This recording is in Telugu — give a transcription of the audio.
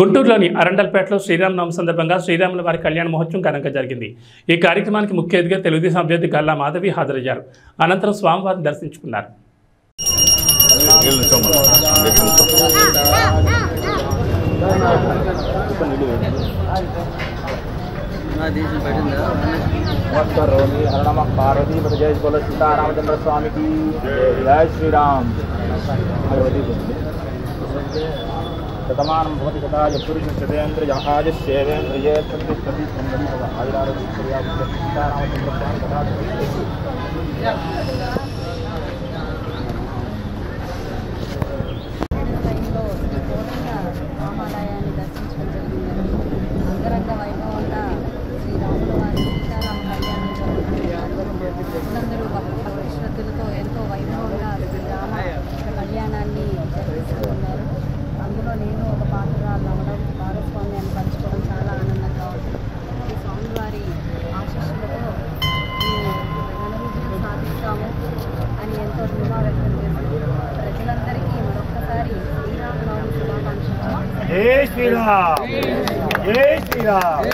గుంటూరులోని అరండల్పేటలో శ్రీరామనవమి సందర్భంగా శ్రీరాముల వారి కళ్యాణ మహోత్సవం ఘనంగా జరిగింది. ఈ కార్యక్రమానికి ముఖ్య అతిథిగా తెలుగుదేశం అభ్యర్థి గల్లా మాధవి హాజరయ్యారు. అనంతరం స్వామివారిని దర్శించుకున్నారు. నమస్కారం. పార్వతీ జయ బోల సీతారామచంద్ర స్వామికి జయ శ్రీరామ్ शतमानं भवति कथाय पुरुषशतेन्द्रजहाजस्येवेन्द्रिये तद्विप्रतिष्ठं आदिरारभ्य कथा సాధిస్తాము అని ఎంతో ధీమా వ్యక్తం చేశారు ప్రజలందరికీ మరొక్కసారి శ్రీరామనవమి శుభాకాంక్షలు. జై శ్రీరామ్. జై శ్రీరామ్.